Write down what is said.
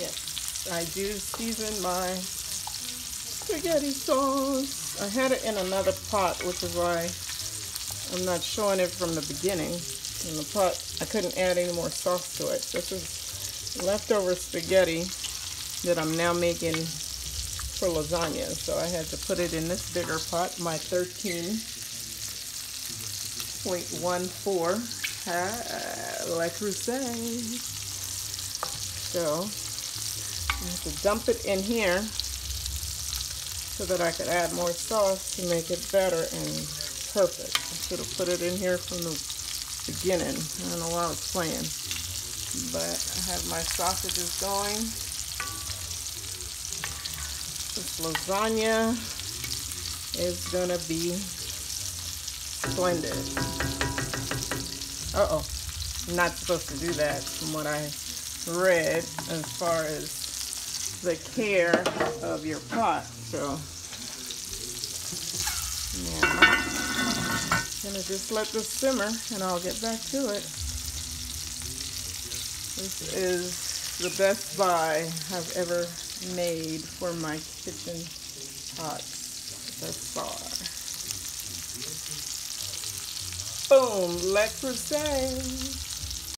I do season my spaghetti sauce. I had it in another pot, which is why I'm not showing it from the beginning. In the pot, I couldn't add any more sauce to it. This is leftover spaghetti that I'm now making for lasagna. So I had to put it in this bigger pot, my 13.14 ah, Le Creuset. So I have to dump it in here so that I could add more sauce to make it better and perfect. I should have put it in here from the beginning. I don't know why I was playing. But I have my sausages going. This lasagna is gonna be splendid. Uh-oh, not supposed to do that from what I read as far as the care of your pot. So, yeah, I'm gonna just let this simmer and I'll get back to it. This is the best buy I've ever made for my kitchen pots thus far. Boom, Le Creuset.